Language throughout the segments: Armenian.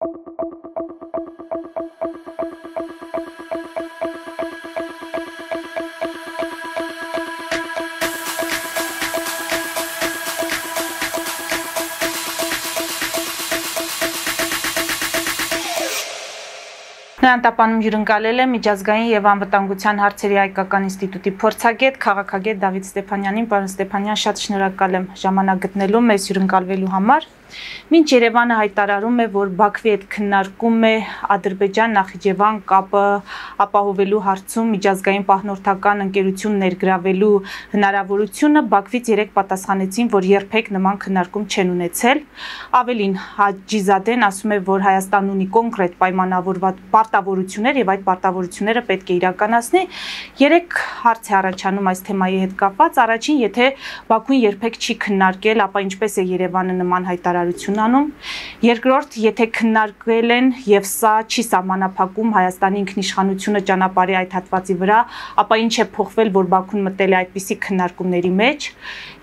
Նրան տապանում հյուրընկալել է միջազգային եւ անվտանգության հարցերի հայկական ինստիտուտի փորձագետ, քաղաքագետ Դավիթ Ստեփանյանին։ Պարոն Ստեփանյան, շատ շնորհակալ եմ ժամանակ գտնելու մեզ հյուրընկալվելու համար։ Մինչ Երևանը հայտարարում է, որ Բաքվի հետ քննարկում է Ադրբեջան-Նախիջևան կապը ապահովելու հարցում միջազգային պահնորդական ընկերություն ներգրավելու հնարավորությունը, Բաքվից երեք պատասխանեցին, որ երբեք նման քննարկում չեն ունեցել։ Ավելին, Հաջիզադեն ասում է, որ Հայաստանն ունի կոնկրետ պայմանավորված պարտավորություններ եւ այդ պարտավորությունները պետք է իրականացնի։ Երեք հարց է առաջանում այս թեմայի հետ կապված։ Առաջին, եթե Բաքուն երբեք չի քննարկել, ապա ինչպես է Երևանը նման հայտարարություն հայտարարություն անում։ Երկրորդ, եթե քննարկվել են եւ սա չի սահմանափակում Հայաստանի ինքնիշխանությունը ճանապարհի այդ հատվածի վրա, ապա ինչ է փոխվել, որ Բաքուն մտել է այդպիսի քննարկումների մեջ։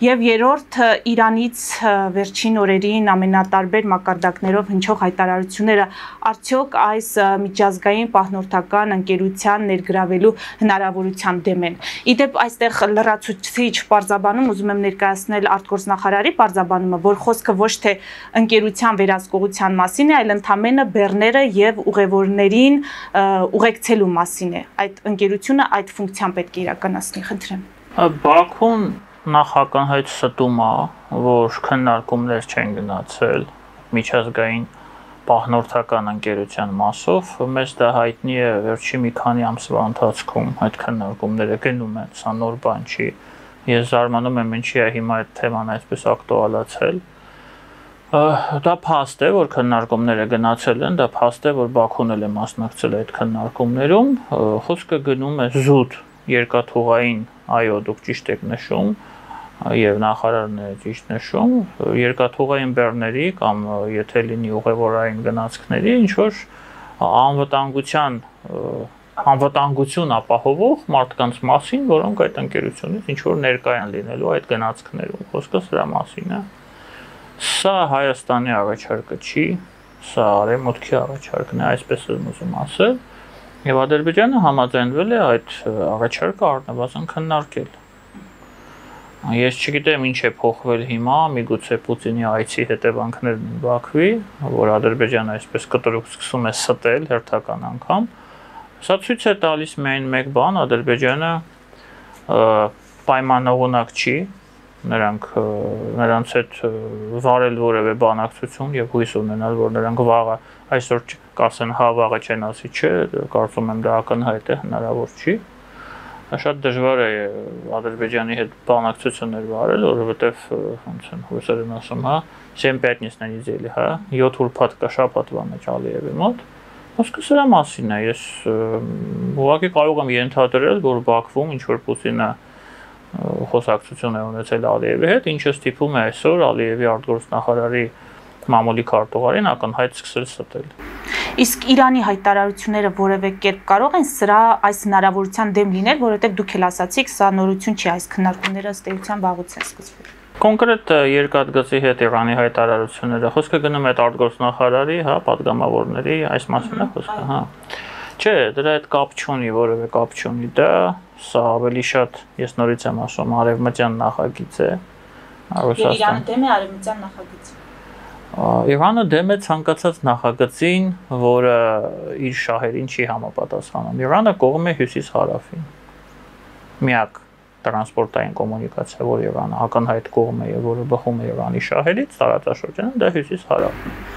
Եվ երրորդ, Իրանից վերջին օրերին ամենատարբեր մակարդակներով հնչող հայտարարությունները արդյոք այս միջազգային պահնորդական ընկերության ներգրավելու հնարավորության դեմ են։ Իդեպ այստեղ լրացուցիչ պարզաբանում ուզում եմ ներկայացնել արտգործնախարարի պարզաբանումը, որ խոսքը ոչ թե ընկերության վերահսկողության մասին է, այլ ընդամենը բեռները եւ ուղևորներին ուղեկցելու մասին է։ Այդ ընկերությունը այդ ֆունկցիան պետք է իրականացնի, խնդրեմ։ Բաքուն նախ ակնհայտ ստում է, որ քննարկումներ չեն գնացել միջազգային պահնորդական ընկերության մասով, մեզ դա հայտնի է վերջի մի քանի ամսվա ընթացքում այդ քննարկումները գնում են, սա նոր բան չի։ Ես զարմանում եմ ինչի է հիմա այդ թեման այսպես ակտուալացել դա փաստ է, որ քննարկումները գնացել են, դա փաստ է, որ Բաքուն էլ է մասնակցել այդ քննարկումներում, խոսքը գնում է զուտ երկաթուղային, այո, դուք ճիշտ եք նշում, եւ նախարարն է ճիշտ նշում, երկաթուղային բեռների կամ եթե լինի ուղևորային գնացքների ինչ որ անվտանգության անվտանգություն ապահովող մարդկանց մասին, որոնք այդ ընկերությունից ինչ որ ներկայ են լինելու այդ գնացքներում։ Խոսքը սրա մասին է։ Սա Հայաստանի առաջարկը չի, սա արևմուտքի առաջարկն է, այսպես եմ ուզում ասել։ Եվ Ադրբեջանը համաձայնվել է այդ առաջարկը առնվազն քննարկել։ Ես չգիտեմ ինչ է փոխվել հիմա, միգուցե Պուտինի այցի հետևանքներն Բաքվի, որ Ադրբեջանը այսպես կտրուկ սկսում է ստել հերթական անգամ։ Սա ցույց է տալիս միայն մեկ բան, Ադրբեջանը պայմանօղունակ չի նրանք նրանց հետ վարել որևէ բանակցություն եւ հույս ունենալ, որ նրանք վաղը այսօր կասեն հա վաղը չեն ասի, չէ, կարծում եմ դա ակնհայտ է, հնարավոր չի։ Շատ դժվար է Ադրբեջանի հետ բանակցություններ վարել, որովհետեւ ոնց են հուսերն ասում, հա, չեմ պետնիսն են իզելի, հա, 7 ուրբաթ կա շաբաթվա մեջ Ալիևի մոտ։ Ոսկե սրա մասին է, ես ուղղակի կարող եմ ենթադրել, որ Բաքվում ինչ որ Պուտինը խոսակցություն է ունեցել Ալիևի հետ, ինչը ստիպում է այսօր Ալիևի արտգործնախարարի մամուլի քարտուղարին ակնհայտ սկսել ստել։ Իսկ Իրանի հայտարարությունները որևէ կերպ կարող են սրա այս հնարավորության դեմ լինել, որովհետև դուք էլ ասացիք, սա նորություն չի, այս քննարկումները ըստ էության վաղուց են սկսվել։ Կոնկրետ երկաթգծի հետ Իրանի հայտարարությունները խոսքը գնում է արտգործնախարարի, հա, падգամավորների այս մասին է խոսքը, հա։ Չէ, դրա հետ կապ չունի, որևէ կապ չունի դա։ Ա, սա ավելի շատ ես նորից եմ ասում արևմտյան նախագիծ է Ռուսաստան։ Իրանը դեմ է արևմտյան նախագիծ։ Իրանը դեմ է ցանկացած նախագծին, որը իր շահերին չի համապատասխանում։ Իրանը կողմ է հյուսիս-հարավին։ Միակ տրանսպորտային կոմունիկացիա, որ Իրանը ակնհայտ կողմ է եւ որը բխում է Իրանի շահերից, տարածաշրջանը դա հյուսիս-հարավն է։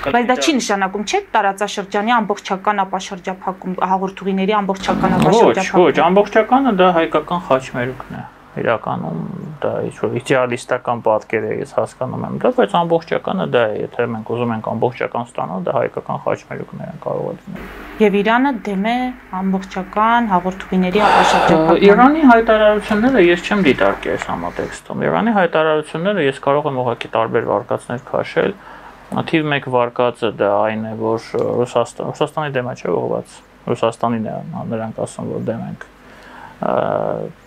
Բայց դա չի նշանակում, չէ՞, տարածաշրջանի ամբողջական ապաշրջափակում, հաղորդուղիների ամբողջական ապաշրջափակում։ Ոչ, ոչ, ամբողջականը դա հայկական խաչմերուկն է իրականում դա ինչ-որ իդեալիստական պատկեր է, ես հասկանում եմ դա, բայց ամբողջականը դա է, եթե մենք ուզում ենք ամբողջական ստանալ, դա հայկական խաչմերուկներ են կարող լինել։ Եվ Իրանը դեմ է ամբողջական հաղորդումների ապաշրջապատման։ Իրանի հայտարարությունները ես չեմ դիտարկի այս համատեքստում։ Իրանի հայտարարությունները ես կարող եմ ուղղակի տարբեր վարկածներ քաշել, Թիվ 1 վարկածը դա այն է, որ Ռուսաստան Ռուսաստանի դեմ է չէ ուղղված։ Ռուսաստանին է նրանք ասում, որ դեմ ենք։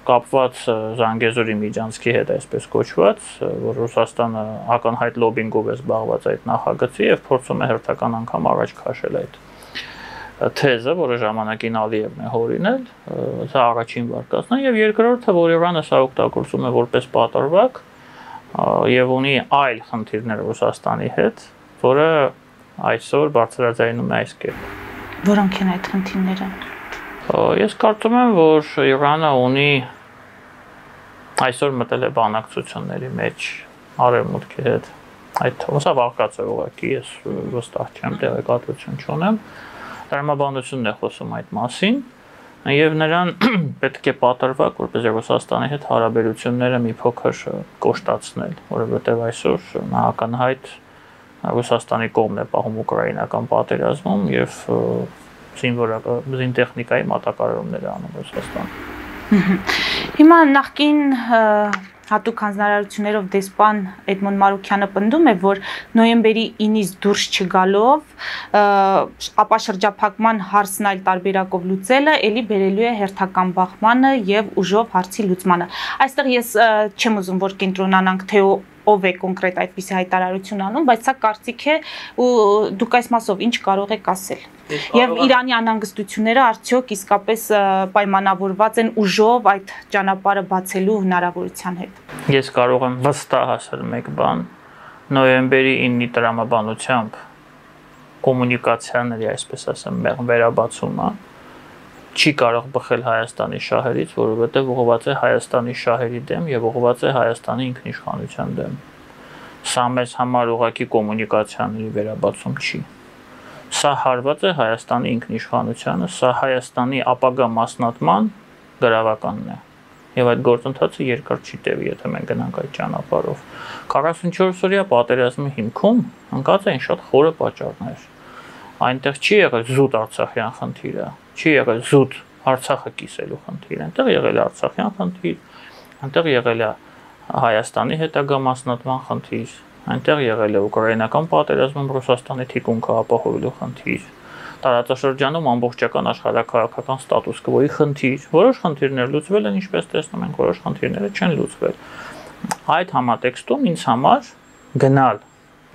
կապված Զանգեզուրի միջանցքի հետ այսպես կոչված, որ Ռուսաստանը ակնհայտ լոբինգով է զբաղված այդ նախագծի եւ փորձում է հերթական անգամ առաջ քաշել այդ թեզը, որը ժամանակին Ալիևն է հորինել, դա առաջին վարկածն է եւ երկրորդը, որ Իրանը սա օգտագործում է որպես պատրվակ եւ ունի այլ խնդիրներ Ռուսաստանի հետ, որը այսօր բարձրաձայնում է այս կերպ։ Որոնք են այդ խնդիրները։ Ես կարծում եմ, որ Իրանը ունի այսօր մտել է բանակցությունների մեջ արևմուտքի հետ։ Այդ վարկած է ուղղակի, ես վստահ չեմ, տեղեկատվություն չունեմ։ Տրամաբանությունն է խոսում այդ մասին եւ նրան պետք է պատրվակ, որպես Ռուսաստանի հետ հարաբերությունները մի փոքր կոշտացնել, որովհետեւ այսօր նա ականհայտ Ռուսաստանի կողմն է պահում ուկրաինական պատերազմում եւ զինվորական զինտեխնիկայի մատակարարումներ անում Ռուսաստանը։ Հիմա նախքին հատուկ հանձնարարություններով դեսպան Էդմոն Մարուկյանը պնդում է, որ նոյեմբերի 9-ից դուրս չգալով ապա շրջափակման հարցն այլ տարբերակով լուծելը ելի բերելու է հերթական բախմանը եւ ուժով հարցի լուծմանը։ Այստեղ ես չեմ ուզում որ կենտրոնանանք թե ով է կոնկրետ այդպիսի հայտարարություն անում, բայց սա կարծիք է ու դուք այս մասով ինչ կարող եք ասել։ Եվ Իրանի անհանգստությունները արդյոք իսկապես պայմանավորված են ուժով այդ ճանապարհը բացելու հնարավորության հետ։ Ես կարող եմ վստահ ասել մեկ բան, նոյեմբերի 9-ի տրամաբանությամբ կոմունիկացիաների, այսպես ասեմ, վերաբացումը չի կարող բխել Հայաստանի շահերից, որովհետև ուղղված է Հայաստանի շահերի դեմ եւ ուղղված է Հայաստանի ինքնիշխանության դեմ։ Սա մեզ համար ուղղակի կոմունիկացիաների վերաբացում չի։ Սա հարված է Հայաստանի ինքնիշխանությանը, սա Հայաստանի ապագա մասնատման գրավականն է։ Եվ այդ գործընթացը երկար չի տևի, եթե մենք գնանք այդ ճանապարհով։ 44 օրյա պատերազմի հիմքում ընկած էին շատ խորը պատճառներ։ Այնտեղ չի եղել զուտ Արցախյան խնդիրը, չի եղել զուտ Արցախը կիսելու խնդիր, այնտեղ եղել է Արցախյան խնդիր, այնտեղ եղել է Հայաստանի հետագա մասնատման խնդիր, այնտեղ եղել է ուկրաինական պատերազմում Ռուսաստանի թիկունքը ապահովելու խնդիր, տարածաշրջանում ամբողջական աշխարհակահաղական ստատուս կվոյի խնդիր, որոշ խնդիրներ լուծվել են, ինչպես տեսնում ենք, որոշ խնդիրները չեն լուծվել։ Այդ համատեքստում ինձ համար գնալ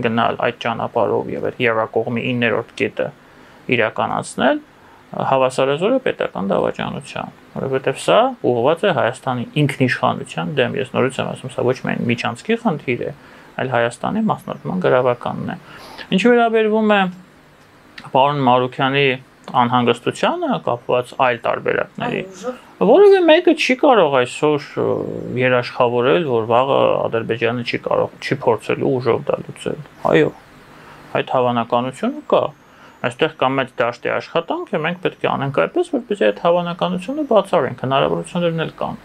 գնալ այդ ճանապարհով եւ այդ երակողմի 9-րդ կետը իրականացնել հավասարազոր է պետական դավաճանության, որովհետև սա ուղղված է Հայաստանի ինքնիշխանության դեմ։ Ես նորից եմ ասում, սա ոչ միայն միջանցքի խնդիր է, այլ Հայաստանի մասնատման գրավականն է։ Ինչ վերաբերվում է պարոն Մարուկյանի անհանգստությանը կապված այլ տարբերակների, որևէ մեկը չի կարող այսօր երաշխավորել, որ վաղը Ադրբեջանը չի կարող, չի փորձելու ուժով դա լուծել։ Այո, այդ հավանականությունը կա այստեղ կա մեծ դաշտի աշխատանք եւ մենք պետք է անենք այդպես, որպեսզի այդ հավանականությունը բացառենք, հնարավորություններն էլ կան։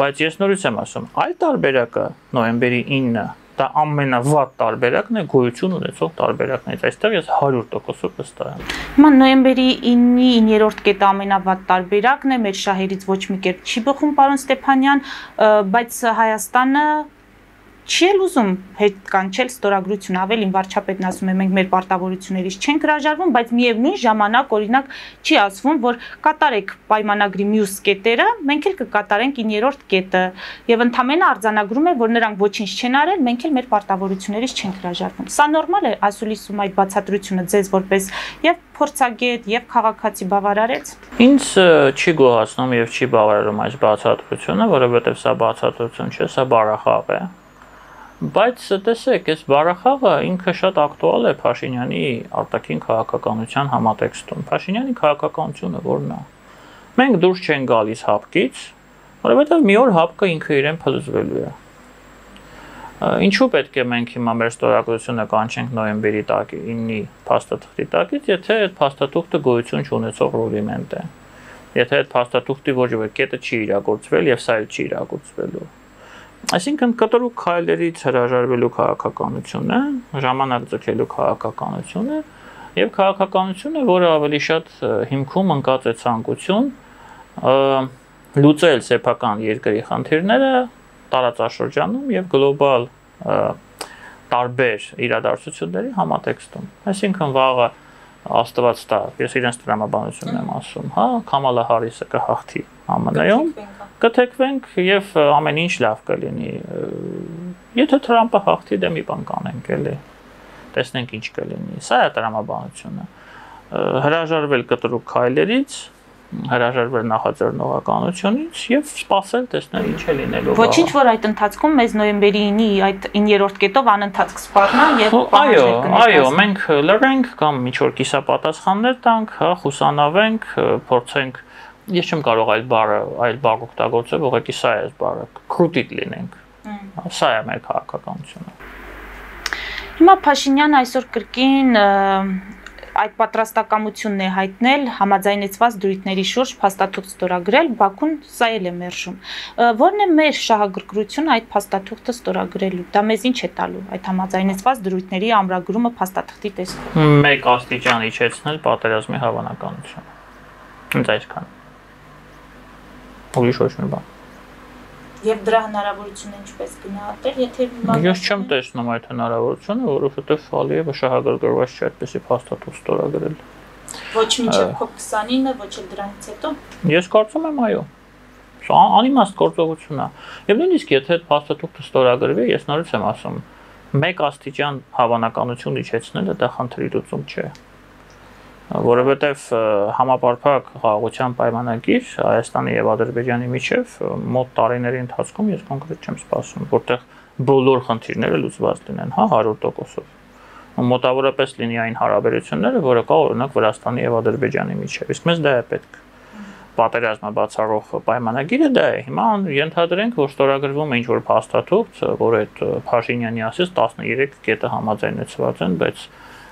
Բայց ես նորից եմ ասում, այլ տարբերակը նոյեմբերի 9-ը դա ամենավատ տարբերակն է գոյություն ունեցող տարբերակներից։ Այստեղ ես 100%-ով վստահ եմ։ Հիմա նոյեմբերի 9-ի 9-րդ կետը ամենավատ տարբերակն է, մեր շահերից ոչ մի կերպ չի բխում, պարոն Ստեփանյան, բայց Հայաստանը չի էլ ուզում հետ կանչել ստորագրություն ավելին վարչապետն ասում է մենք մեր պարտավորություններից չենք հրաժարվում բայց միևնույն ժամանակ օրինակ չի ասվում որ կատարեք պայմանագրի մյուս կետերը մենք էլ կկատարենք 9-րդ կետը եւ ընդամենը արձանագրում է որ նրանք ոչինչ չեն արել մենք էլ մեր պարտավորություններից չենք հրաժարվում սա նորմալ է ասուլիսում այդ բացատրությունը ձեզ որպես եւ փորձագետ եւ քաղաքացի բավարարեց ինձ չի գոհացնում եւ չի բավարարում այս բացատրությունը որովհետեւ սա բացատրություն չէ սա բարախավ է Բայց տեսեք, այս բարախաղը ինքը շատ ակտուալ է Փաշինյանի արտաքին քաղաքականության համատեքստում։ Փաշինյանի քաղաքականությունը որն է։ Մենք դուրս չեն գալիս հապկից, որովհետև մի օր հապկը ինքը իրեն փլզվելու է։ Ինչու պետք է մենք հիմա մեր ստորագրությունը կանչենք նոյեմբերի 9-ի փաստաթղթի տակից, եթե այդ փաստաթուղթը գոյություն չունեցող ռուլիմենտ է։ Եթե այդ փաստաթուղթի ոչ ոք կետը չի իրագործվել եւ սա էլ չի իրագործվելու Այսինքն կտրուկ քայլերից հրաժարվելու քաղաքականությունը, ժամանակ ձգելու քաղաքականությունը եւ քաղաքականությունը, որը ավելի շատ հիմքում ընկած է ցանկություն լուծել սեփական երկրի խնդիրները տարածաշրջանում եւ գլոբալ տարբեր իրադարձությունների համատեքստում։ Այսինքն վաղը Աստված տա, ես իրենց տրամաբանությունն եմ ասում, հա, Կամալա Հարիսը կհաղթի ԱՄՆ-ում կթեքվենք եւ ամեն ինչ լավ կլինի։ Եթե Թրամպը հաղթի դե մի բան կանենք էլի։ Տեսնենք ինչ կլինի։ Սա է տրամաբանությունը։ Հրաժարվել կտրուկ քայլերից, հրաժարվել նախաձեռնողականությունից եւ սպասել տեսնել ինչ է լինելու։ Ոչինչ որ այդ ընթացքում մեզ նոյեմբերի 9-ի այդ 9-րդ կետով անընդհատ կսպառնա եւ Այո, այո, մենք լռենք կամ ինչ որ կիսապատասխաններ տանք, հա, խուսանավենք, փորձենք ես չեմ կարող այլ բառը, այլ բառ օգտագործել, ուղղակի սա է բառը, քրուտիկ լինենք։ Սա է մեր քաղաքականությունը։ Հիմա Փաշինյանը այսօր կրկին այդ պատրաստակամությունն է հայտնել համաձայնեցված դրույթների շուրջ փաստաթուղթ ստորագրել Բաքուն սա էլ է մերժում։ Որն է մեր շահագրգռությունը այդ փաստաթուղթը ստորագրելու։ Դա մեզ ինչ է տալու այդ համաձայնեցված դրույթների ամրագրումը փաստաթղթի տեսքով։ Մեկ աստիճան իջեցնել պատերազմի հավանականությունը։ Հենց այսքան։ Ուրիշ ոչ մի բան եւ դրա հնարավորությունը ինչպես գնահատել, եթե Ես չեմ տեսնում այդ հնարավորությունը, որովհետեւ Ալիևը շահագրգռված չէ այդպեսի փաստաթուղթ ստորագրել։ Ոչ մինչև COP29-ը, ոչ էլ դրանից հետո։ Ես կարծում եմ այո։ Սա անիմաստ գործողություն է։ Եվ նույնիսկ եթե այդ փաստաթուղթը ստորագրվի, ես նորից եմ ասում, մեկ աստիճան հավանականություն իջեցնելը դա խնդրի լուծում չէ որովհետև համապարփակ խաղաղության պայմանագիր Հայաստանի եւ Ադրբեջանի միջև մոտ տարիների ընթացքում ես կոնկրետ չեմ սպասում, որտեղ բոլոր խնդիրները լուծված լինեն, հա 100%-ով։ Մոտավորապես լինի այն հարաբերությունները, որը կա օրինակ Վրաստանի եւ Ադրբեջանի միջև։ Իսկ մեզ դա է պետք պատերազմը բացառող պայմանագիրը դա է։ Հիմա ենթադրենք, որ ստորագրվում է ինչ-որ փաստաթուղթ, որ այդ Փաշինյանի ասես 13 կետը համաձայնեցված են, բայց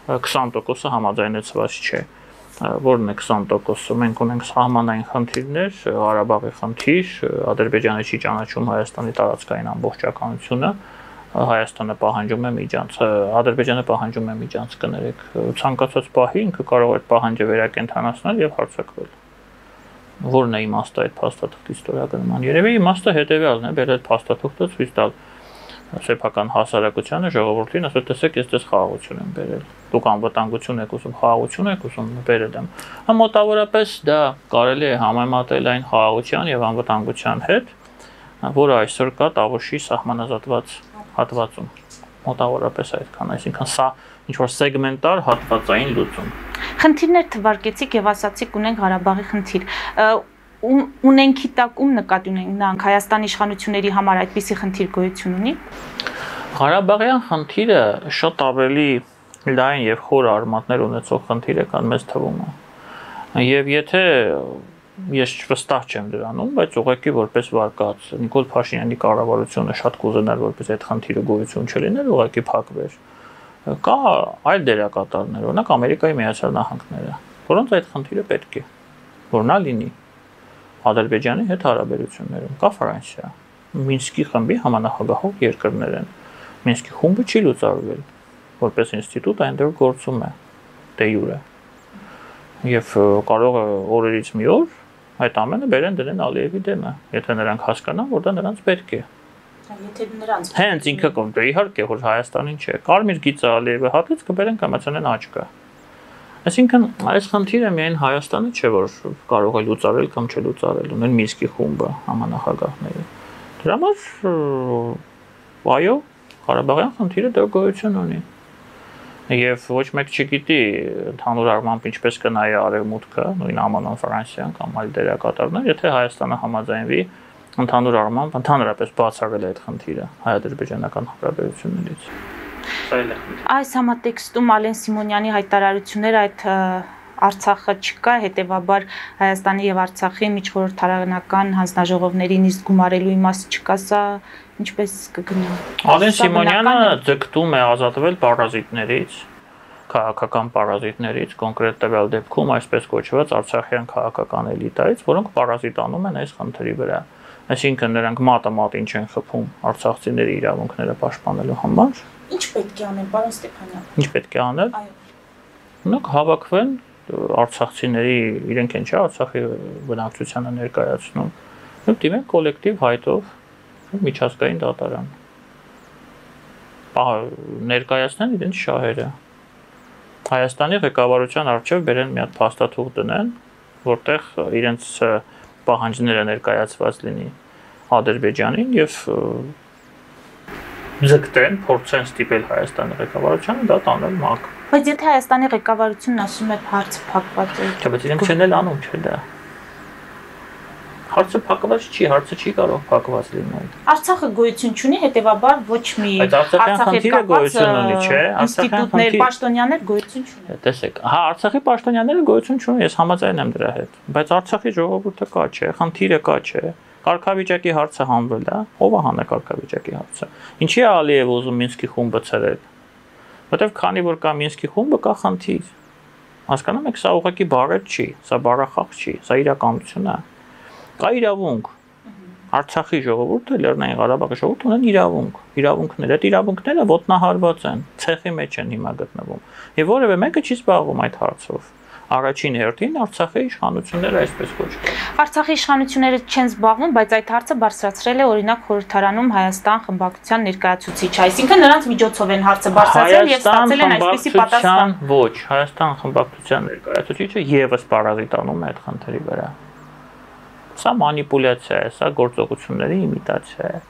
20%-ը համաձայնեցված չէ որն է 20%-ը մենք ունենք սահմանային խնդիրներ, Ղարաբաղի խնդիր, Ադրբեջանը չի ճանաչում Հայաստանի տարածքային ամբողջականությունը, Հայաստանը պահանջում է միջանց, Ադրբեջանը պահանջում է միջանց կներեք։ Ցանկացած պահի ինքը կարող է պահանջը վերակենդանացնել եւ հարցակվել։ Որն է իմաստը այդ փաստաթղթի ստորագրման։ Երևի իմաստը հետեւյալն է, բերել փաստաթուղթը ցույց տալ սեփական հասարակությանը ժողովրդին ասել տեսեք ես դες խաղաղություն եմ բերել դուք անվտանգություն եք ուզում խաղաղություն եք ուզում բերել եմ հա մոտավորապես դա կարելի է համեմատել այն խաղաղության եւ անվտանգության հետ որը այսօր կա Տավուշի սահմանազատված հատվածում մոտավորապես այդքան այսինքն սա ինչ որ սեգմենտար հատվածային լուծում խնդիրներ թվարկեցիք եւ ասացիք ունենք Ղարաբաղի խնդիր ունենքի տակ ում նկատի ունենք Հայաստանի իշխանությունների համար այդպիսի խնդիր գոյություն ունի։ Ղարաբաղյան խնդիրը շատ ավելի լայն եւ խոր արմատներ ունեցող խնդիր է, քան մեզ թվում է։ Եվ եթե ես վստահ չեմ դրանում, բայց ուղղակի որպես վարկած Նիկոլ Փաշինյանի կառավարությունը շատ կուզենար որպես այդ խնդիրը գոյություն չլիներ, ուղղակի փակվեր։ Կա այլ դերակատարներ, օրինակ Ամերիկայի Միացյալ Նահանգները, որոնց այդ խնդիրը պետք է որ նա լինի Ադրբեջանի հետ հարաբերություններում կա Ֆրանսիա։ Մինսկի խմբի համանախագահող երկրներ են։ Մինսկի խումբը չի լուծարվել, որպես ինստիտուտ այնտեղ գործում է դե յուրե։ Եվ կարող է օրերից մի օր այդ ամենը բերեն դրեն Ալիևի դեմը, եթե նրանք հասկանան, որ դա նրանց պետք է եթե նրանց հենց ինքը կողմ դե իհարկե որ Հայաստանին չէ կարմիր գիծը Ալիևը հատից կբերեն կամացանեն աչքը Այսինքն այս խնդիրը միայն Հայաստանը չէ որ կարող է լուծարել կամ չլուծարել, ունեն Մինսկի խումբը համանախագահները։ Դրա համար այո, Ղարաբաղյան խնդիրը դեռ գոյություն ունի։ Եվ ոչ մեկ չգիտի ընդհանուր առմամբ ինչպես կնայի արևմուտքը, նույն ԱՄՆ-ն, Ֆրանսիան կամ այլ դերակատարներ, եթե Հայաստանը համաձայնվի ընդհանուր առմամբ ընդհանրապես բացառել այդ խնդիրը հայ-ադրբեջանական հարաբերություններից։ Այս համատեքստում Ալեն Սիմոնյանի հայտարարությունները այդ Արցախը չկա, հետեւաբար Հայաստանի եւ Արցախի միջխորհրդարանական հանձնաժողովների նիստ գումարելու իմաստ չկա, սա ինչպես կգնա։ Ալեն Սիմոնյանը ձգտում է ազատվել պարազիտներից, քաղաքական պարազիտներից, կոնկրետ տվյալ դեպքում այսպես կոչված Արցախյան քաղաքական էլիտայից, որոնք պարազիտանում են այս խնդրի վրա։ Այսինքն նրանք մատը մատին չեն խփում արցախցիների իրավունքները պաշտպանելու համար, Ինչ պետք է անեն, պարոն Ստեփանյան։ Ինչ պետք է անել։ Այո։ Ունակ հավաքվեն արցախցիների, իրենք են չէ Արցախի բնակչությանը ներկայացնում։ Ու դիմեն կոլեկտիվ հայտով միջազգային դատարան։ Ահա ներկայացնեն իրենց շահերը։ Հայաստանի ղեկավարության արչև բերեն մի հատ փաստաթուղթ դնեն, որտեղ իրենց պահանջները ներկայացված լինի Ադրբեջանին եւ ձգտեն, փորձեն ստիպել Հայաստանի ղեկավարությանը դա տանել ՄԱԿ։ Բայց եթե Հայաստանի ղեկավարությունն ասում է հարցը փակված է։ Չէ, բայց իրենք չեն էլ անում, չէ՞ դա։ Հարցը փակված չի, հարցը չի կարող փակված լինել։ Արցախը գոյություն ունի, հետեւաբար ոչ մի Արցախյան խնդիրը գոյություն ունի, չէ՞։ Ինստիտուտներ, պաշտոնյաներ գոյություն չունեն։ Տեսեք, հա Արցախի պաշտոնյաները գոյություն չունեն, ես համաձայն եմ դրա հետ։ Բայց Արցախի ժողովուրդը կա, չէ՞, խնդիրը կա, չէ՞ կարգավիճակի հարցը հանվել է, ով է հանել կարգավիճակի հարցը։ Ինչի է Ալիև ուզում Մինսկի խումբը ցրել։ Որտեվ քանի որ կա Մինսկի խումբը, կա խնդիր։ Հասկանում եք, սա ուղղակի բարդ չի, սա բարախախ չի, սա իրականություն է։ Կա իրավունք։ Արցախի ժողովուրդը, Լեռնային Ղարաբաղի ժողովուրդը ունեն իրավունք։ Իրավունքներ, այդ իրավունքները ոտնահարված են, ցեխի մեջ են հիմա գտնվում։ Եվ որևէ մեկը չի զբաղվում այդ հարցով առաջին հերթին Արցախի իշխանությունները այսպես կոչվում։ Արցախի իշխանությունները չեն զբաղվում, բայց այդ հարցը բարձրացրել է օրինակ խորհրդարանում Հայաստան խմբակցության ներկայացուցիչը, այսինքն նրանց միջոցով են հարցը բարձրացրել եւ ստացել են այսպիսի պատասխան։ Ոչ, Հայաստան խմբակցության ներկայացուցիչը եւս պարազիտանում է այդ խնդրի վրա։ Սա մանիպուլյացիա է, սա գործողությունների իմիտացիա է։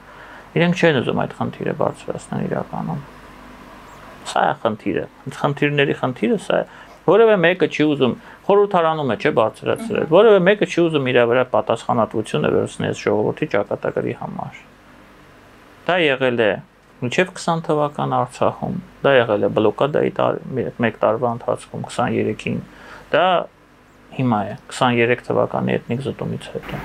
Իրենք չեն ուզում այդ խնդիրը բարձրացնել իրականում։ Սա է խնդիրը։ Խնդիրների խնդիրը սա է որևէ մեկը չի ուզում խորհրդարանում է չէ բարձրացրել որևէ մեկը չի ուզում իր վրա պատասխանատվությունը վերցնել ժողովրդի ճակատագրի համար դա եղել է մինչև 20 թվական Արցախում դա եղել է բլոկադայի 1 տարվա ընթացքում 23-ին դա հիմա է 23 թվականի էթնիկ զտումից հետո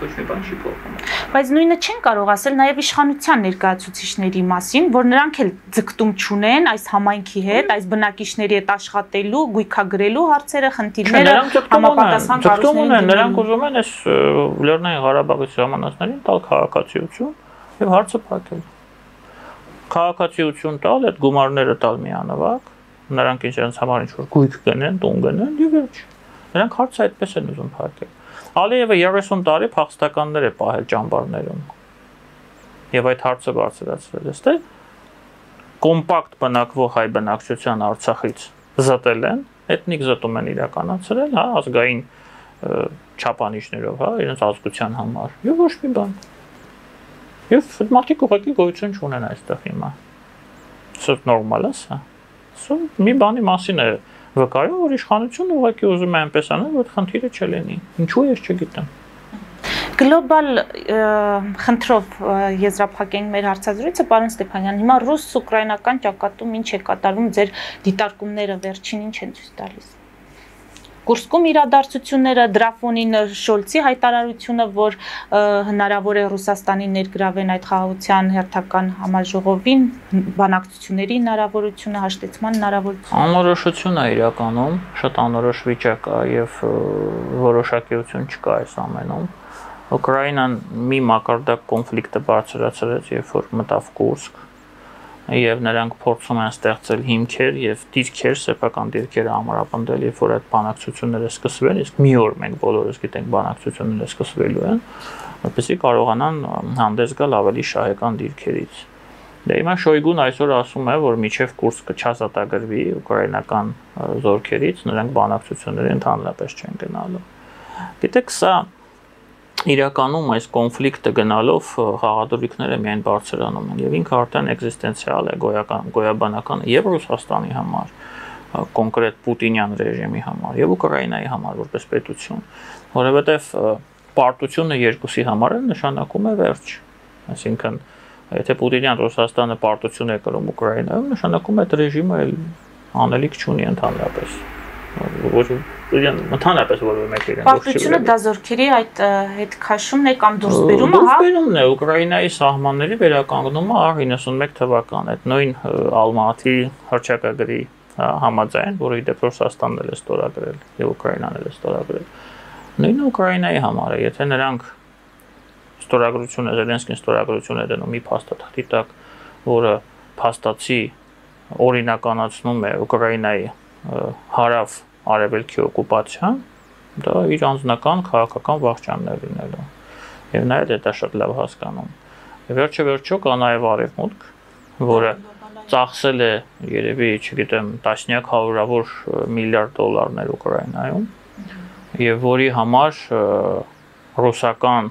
ոչ մի բան չի փոխվում։ Բայց նույնը չեն կարող ասել նաև իշխանության ներկայացուցիչների մասին, որ նրանք էլ ձգտում չունեն այս համայնքի հետ, այս բնակիչների հետ աշխատելու, գույքագրելու հարցերը, խնդիրները համապատասխան կառույցների ունեն, նրանք ուզում են այս Լեռնային Ղարաբաղի ժամանակներին տալ քաղաքացիություն եւ հարցը փակել։ Քաղաքացիություն տալ, այդ գումարները տալ միանավակ, նրանք իրենց համար ինչ որ գույք գնեն, տուն գնեն եւ վերջ։ Նրանք հարցը այդպես են ուզում փակել։ Ալիևը 30 տարի փախստականներ է պահել ճամբարներում։ Եվ այդ հարցը բարձրացրել է, ստե կոմպակտ բնակվող հայ բնակչության Արցախից զտել են, էթնիկ զտում են իրականացրել, հա, ազգային չափանիշներով, հա, իրենց ազգության համար։ Եվ ոչ մի բան։ Եվ մարդիկ ուղղակի գոյություն չունեն այստեղ հիմա։ Սա նորմալ է, սա։ Սա մի բանի մասին է վկայում, որ իշխանությունը ուղղակի ուզում է այնպես անել, որ խնդիրը չլինի։ Ինչու ես չգիտեմ գլոբալ խնդրով եզրափակենք մեր հարցազրույցը պարոն Ստեփանյան հիմա ռուս-ուկրաինական ճակատում ինչ է կատարվում ձեր դիտարկումները վերջին ինչ են ցույց տալիս Կուրսկում իրադարձությունները դրաֆոնին Շոլցի հայտարարությունը, որ հնարավոր է Ռուսաստանի ներգրավեն այդ խաղաղության հերթական համաժողովին, բանակցությունների հնարավորությունը, հաշտեցման հնարավորությունը։ Անորոշություն է իրականում, շատ անորոշ վիճակ է եւ որոշակիություն չկա այս ամենում։ Ուկրաինան մի մակարդակ կոնֆլիկտը բարձրացրեց, երբ որ մտավ Կուրսկ, եւ նրանք փորձում են ստեղծել հիմքեր եւ դիրքեր, սեփական դիրքեր ամրապնդել, երբ որ այդ բանակցությունները սկսվեն, իսկ մի օր մենք բոլորս գիտենք բանակցությունները սկսվելու են, որպեսզի կարողանան հանդես գալ ավելի շահեկան դիրքերից։ Դե հիմա Շոյգուն այսօր ասում է, որ միջև Կուրսկը չազատագրվի ուկրաինական զորքերից, նրանք բանակցությունների ընդհանրապես չեն գնալու։ Գիտեք, սա իրականում այս կոնֆլիկտը գնալով խաղադրույքները միայն բարձրանում են եւ ինքը արդեն էգզիստենցիալ է գոյական գոյաբանական եւ Ռուսաստանի համար կոնկրետ Պուտինյան ռեժիմի համար եւ Ուկրաինայի համար որպես պետություն, որովհետեւ պարտությունը երկուսի համար է նշանակում է վերջ։ Այսինքն եթե Պուտինյան Ռուսաստանը պարտություն է կրում Ուկրաինայում, նշանակում է այդ ռեժիմը անելիք չունի ընդհանրապես ոչ իրեն ընդհանրապես որևէ մեկ իրեն Պարտությունը դա զորքերի այդ հետ քաշումն է կամ դուրս բերումը, հա։ Դուրս բերումն է Ուկրաինայի սահմանների վերականգնումը ար 91 թվական այդ նույն Ալմատի հրճակագրի համաձայն, որը իդեպ Ռուսաստանն էլ է ստորագրել եւ Ուկրաինան էլ է ստորագրել։ Նույնը Ուկրաինայի համար է, եթե նրանք ստորագրությունը Զելենսկին ստորագրություն է դնում մի փաստաթղթի տակ, որը փաստացի օրինականացնում է Ուկրաինայի հարավ արևելքի օկուպացիան, դա իր անձնական քաղաքական վախճաններ լինելու։ Եվ նա էլ է դա շատ լավ հասկանում։ Վերջը վերջո կա նաև արևմուտք, որը ծախսել է երևի, չգիտեմ, տասնյակ հարյուրավոր միլիարդ դոլարներ Ուկրաինայում եւ որի համար ռուսական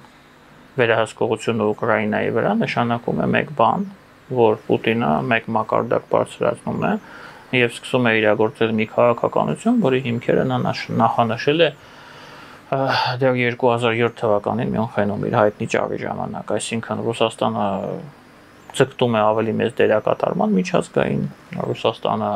վերահսկողությունը Ուկրաինայի վրա նշանակում է մեկ բան, որ Պուտինը մեկ մակարդակ բարձրացնում է եւ սկսում է իրագործել մի քաղաքականություն, որի հիմքերը նա նախանշել է դեռ 2007 թվականին Մյունխենում իր հայտնի ճարի ժամանակ, այսինքն Ռուսաստանը ցկտում է ավելի մեծ դերակատարման միջազգային Ռուսաստանը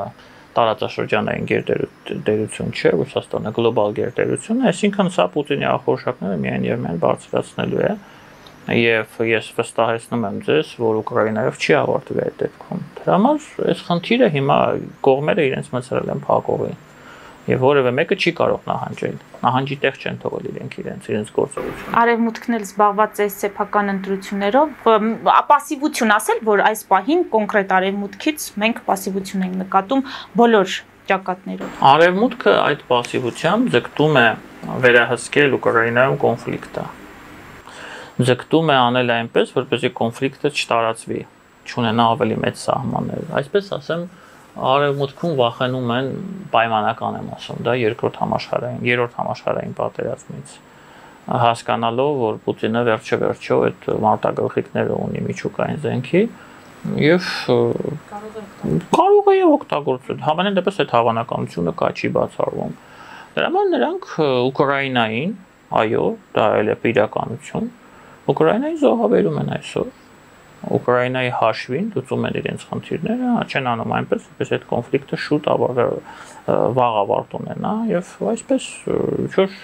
տարածաշրջանային գերտերություն չէ, Ռուսաստանը գլոբալ գերտերություն է, այսինքն սա Պուտինի ախորժակները միայն եւ միայն բարձրացնելու է Եվ ես վստահեցնում եմ ձեզ, որ Ուկրաինայով չի ավարտվի այդ դեպքում։ Դրա համար այս խնդիրը հիմա կողմերը իրենց մցրել են փակողի։ Եվ որևէ մեկը չի կարող նահանջել։ Նահանջի տեղ չեն թողել իրենք իրենց իրենց գործողությունը։ Արևմուտքն էլ զբաղված է սեփական ընտրություններով, ապասիվություն ասել, որ այս պահին կոնկրետ արևմուտքից մենք пассивություն ենք նկատում բոլոր ճակատներով։ Արևմուտքը այդ пассивությամբ ձգտում է վերահսկել Ուկրաինայում կոնֆլիկտը ձգտում է անել այնպես, որպեսզի կոնֆլիկտը չտարածվի, չունենա ավելի մեծ սահմաններ։ Այսպես ասեմ, արևմուտքում վախենում են պայմանական եմ ասում, դա երկրորդ համաշխարհային, երրորդ համաշխարհային պատերազմից հասկանալով, որ Պուտինը վերջը վերջո այդ մարտագլխիկները ունի միջուկային զենքի եւ կարող է օգտագործել։ Համենայն դեպս այդ հավանականությունը կա չի բացառվում։ Դրա համար նրանք Ուկրաինային, այո, դա էլ է իրականություն, Ուկրաինայի զոհաբերում են այսօր։ Ուկրաինայի հաշվին լուծում են իրենց խնդիրները, չեն անում այնպես, որպես այդ կոնֆլիկտը շուտ վաղ ավարտ ունենա եւ այսպես ինչ-որ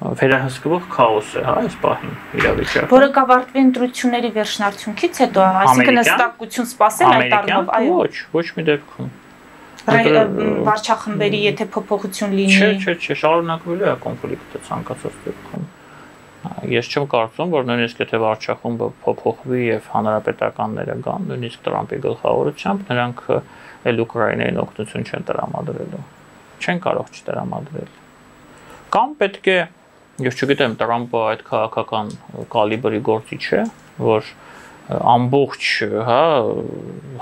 վերահսկվող քաոս է, հա, այս պահին իրավիճակը։ Որը կավարտվի ընտրությունների վերջնարդյունքից հետո, այսինքն հստակություն սпасել այդ առումով, այո։ Ոչ, ոչ մի դեպքում վարչախմբերի եթե փոփոխություն լինի։ Չէ, չէ, չէ, շարունակվելու է կոնֆլիկտը ցանկացած դեպքում։ Ես չեմ կարծում, որ նույնիսկ եթե վարչախումբը փոփոխվի եւ հանրապետականները գան, նույնիսկ Տրամպի գլխավորությամբ նրանք էլ Ուկրաինային օգնություն չեն տրամադրելու։ Չեն կարող չտրամադրել։ Կամ պետք է, ես չգիտեմ, Տրամպը այդ քաղաքական կալիբրի գործի չէ, որ ամբողջ, հա,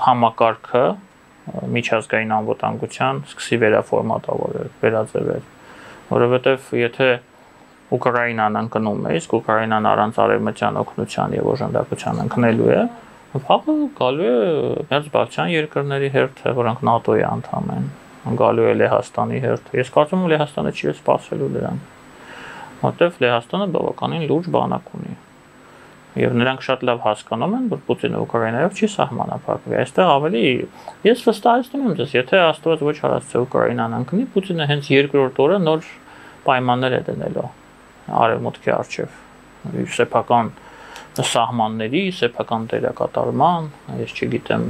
համակարգը միջազգային անվտանգության սկսի վերաֆորմատավորել, վերաձևել, որովհետև եթե Ուկրաինան ընկնում է, իսկ Ուկրաինան առանց արևմտյան օգնության եւ օժանդակության ընկնելու է, փախը գալու է Հերձբալթյան երկրների հերթը, որոնք ՆԱՏՕ-ի անդամ են, գալու է Լեհաստանի հերթը։ Ես կարծում եմ Լեհաստանը չի սпасելու դրան, որտեղ Լեհաստանը բավականին լուրջ բանակ ունի։ Եվ նրանք շատ լավ հասկանում են, որ Պուտինը Ուկրաինայով չի սահմանափակվի։ Այստեղ ավելի ես վստահեցնում եմ ձեզ, եթե Աստված ոչ հարած Ուկրաինան ընկնի, Պուտինը հենց երկրորդ օրը նոր պայմաններ է դնելու արևմուտքի արչև սեփական սահմանների, սեփական դերակատարման, ես չգիտեմ,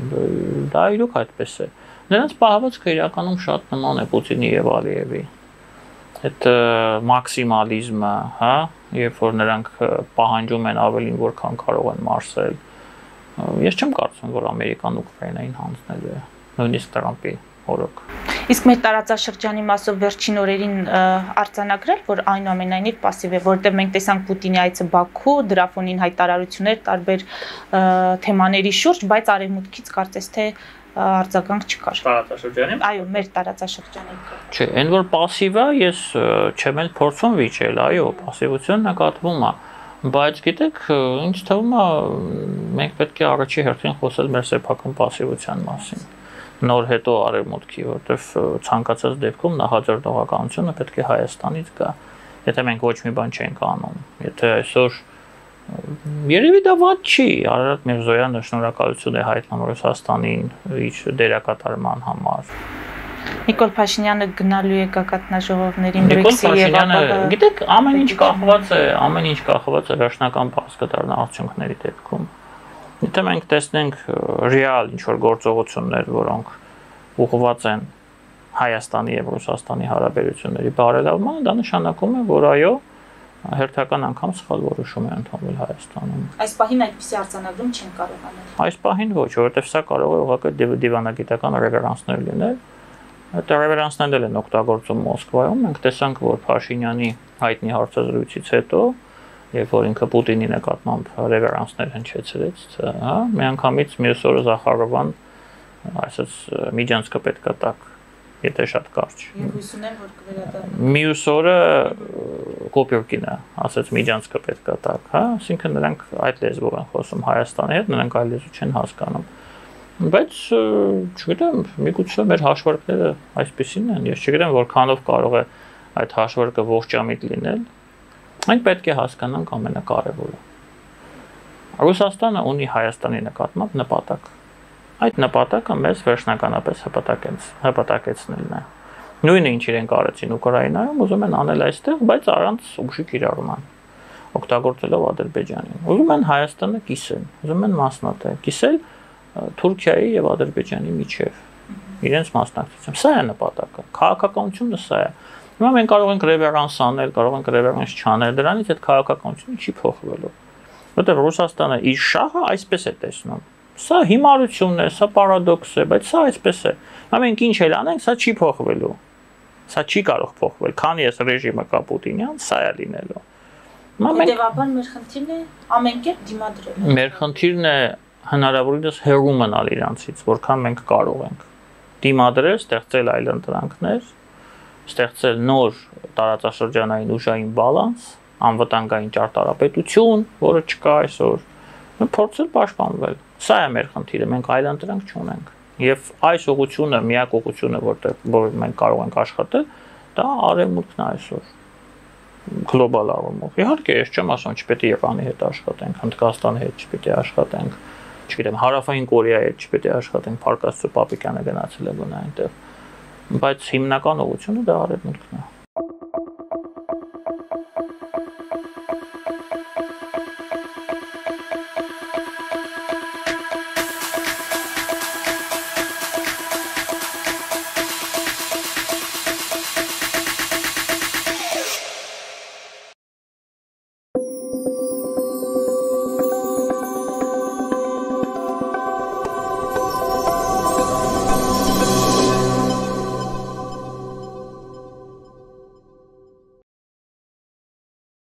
դա իրոք այդպես է։ Նրանց պահվածքը իրականում շատ նման է Պուտինի եւ Ալիևի։ Այդ մաքսիմալիզմը, հա, երբ որ նրանք պահանջում են ավելին, որքան կարող են մարսել։ Ես չեմ կարծում, որ Ամերիկան Ուկրաինային հանձնելու է, նույնիսկ Տրամպի օրոք։ Իսկ մեր տարածաշրջանի մասով վերջին օրերին արձանագրել, որ այնուամենայնիվ пассив է, որտեղ մենք տեսանք Պուտինի այցը Բաքու, դրա ֆոնին հայտարարություններ տարբեր թեմաների շուրջ, բայց արևմուտքից կարծես թե արձագանք չկար։ Տարածաշրջանի։ Այո, մեր տարածաշրջանի։ Չէ, այն որ пассивա ես չեմ էլ փորձում վիճել, այո, пассивություն նկատվում է բայց գիտեք ինձ թվում է մենք պետք է առաջի հերթին խոսել մեր սեփական пассивության մասին նոր հետո արևմուտքի, որտեվ ցանկացած դեպքում նախաձեռնողականությունը պետք է Հայաստանից գա։ Եթե մենք ոչ մի բան չենք անում, եթե այսօր Երևի դա ված չի։ Արարատ Միրզոյանը շնորհակալություն է հայտնում Ռուսաստանին իր դերակատարման համար։ Նիկոլ Փաշինյանը գնալու է գագաթնաժողովներին Բրիքսի եւ Գիտեք, ամեն ինչ կախված է, ամեն ինչ կախված է վերջնական բաց կդառնա արդյունքների դեպքում։ Եթե մենք տեսնենք ռեալ ինչ որ գործողություններ, որոնք ուղղված են Հայաստանի եւ Ռուսաստանի հարաբերությունների բարելավմանը, դա նշանակում է, որ այո, հերթական անգամ սխալ որոշում է ընդունվել Հայաստանում։ Այս պահին այդպիսի արձանագրում չեն կարող անել։ Այս պահին ոչ, որովհետև սա կարող է ուղղակի դիվանագիտական ռևերանսներ լինել։ Այդ ռևերանսներն են օգտագործում Մոսկվայում։ Մենք տեսանք, որ Փաշինյանի հայտնի հարցազրույցից հետո երբ որ ինքը Պուտինի նկատմամբ ռևերանսներ հնչեցրեց, հա, միանգամից մյուս օրը Զախարովան ասաց միջանցքը պետքա տակ եթե շատ կարճ։ Եվ հույս ունեմ, որ կվերադառնա։ Մյուս օրը կոպյուրկին է, ասած միջանցքը պետք է տակ, հա, այսինքն նրանք այդ լեզվով են խոսում Հայաստանի հետ, նրանք այլ լեզու չեն հասկանում։ Բայց չգիտեմ, միգուցե մեր հաշվարկները այսպեսին են, ես չգիտեմ որքանով կարող է այդ հաշվարկը ողջամիտ լինել։ Մենք պետք է հասկանանք ամենակարևորը։ Ռուսաստանը ունի Հայաստանի նկատմամբ նպատակ այդ նպատակը մեզ վերջնականապես հպատակեց հպատակեցնելն է նույնը ինչ իրենք արեցին Ուկրաինայում ուզում են անել այստեղ բայց առանց ուժի կիրառման օգտագործելով Ադրբեջանին ուզում են Հայաստանը կիսել ուզում են մասնատել կիսել Թուրքիայի եւ Ադրբեջանի միջև իրենց մասնակցությամբ սա է նպատակը քաղաքականությունը սա է հիմա մենք կարող ենք ռևերանս անել կարող ենք ռևերանս չանել դրանից այդ քաղաքականությունը չի փոխվելու որտեղ Ռուսաստանը իր շահը այսպես է տեսնում. Սա հիմարություն է, սա պարադոքս է, բայց սա այսպես է։ Ամենք ինչ էլ անենք, սա չի փոխվելու։ Սա չի կարող փոխվել, քանի ես ռեժիմը կա Պուտինյան, սա է լինելու։ Հետևաբար մեր խնդիրն է ամեն կերպ դիմադրել։ Մեր խնդիրն է հնարավորինս հեռու մնալ իրանցից, որքան մենք կարող ենք։ Դիմադրել, ստեղծել այլ ընտրանքներ, ստեղծել նոր տարածաշրջանային ուժային բալանս, անվտանգային ճարտարապետություն, որը չկա այսօր, փորձել պաշտպանվել Սա է մեր խնդիրը, մենք այլ ընտրանք չունենք։ Եւ այս ուղությունը, միակ ուղությունը, որտեղ որ մենք կարող ենք աշխատել, դա արևմուտքն է այսօր գլոբալ առումով։ Իհարկե, ես չեմ ասում, չպետք է Իրանի հետ աշխատենք, Հնդկաստանի հետ չպետք է աշխատենք, չգիտեմ, Հարավային Կորեայի հետ չպետք է աշխատենք, Փարքաստու Պապիկյանը գնացել է գոնե այնտեղ։ Բայց հիմնական ուղությունը դա արևմուտքն է։